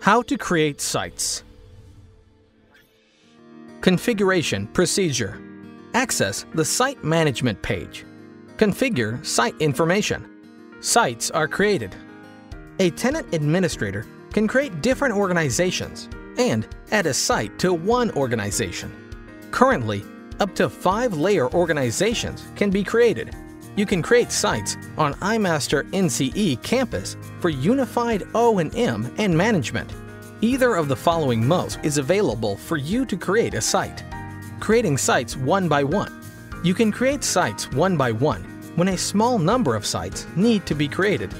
How to create sites. Configuration procedure. Access the site management page. Configure site information. Sites are created. A tenant administrator can create different organizations and add a site to one organization. Currently, up to five layer organizations can be created. You can create sites on iMaster NCE campus for unified O&M and management. Either of the following modes is available for you to create a site. Creating sites one by one. You can create sites one by one when a small number of sites need to be created.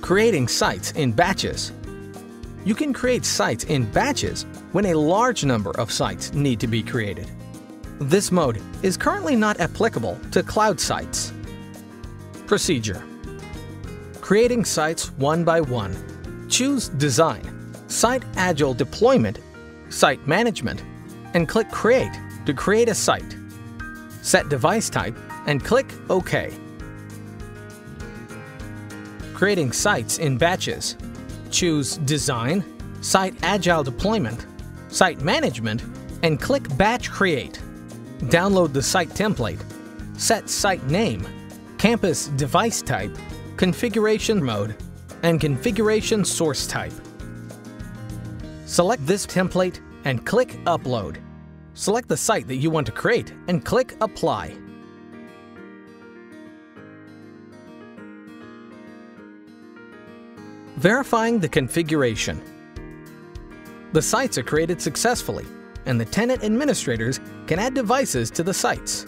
Creating sites in batches. You can create sites in batches when a large number of sites need to be created. This mode is currently not applicable to cloud sites. Procedure Creating sites one by one. Choose Design, Site Agile Deployment, Site Management, and click Create to create a site. Set device type and click OK. Creating sites in batches. Choose Design, Site Agile Deployment, Site Management, and click Batch Create. Download the site template. Set site name, campus device type, configuration mode, and configuration source type. Select this template and click Upload. Select the site that you want to create and click Apply. Verifying the configuration. The sites are created successfully, and the tenant administrators can add devices to the sites.